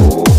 Ooh.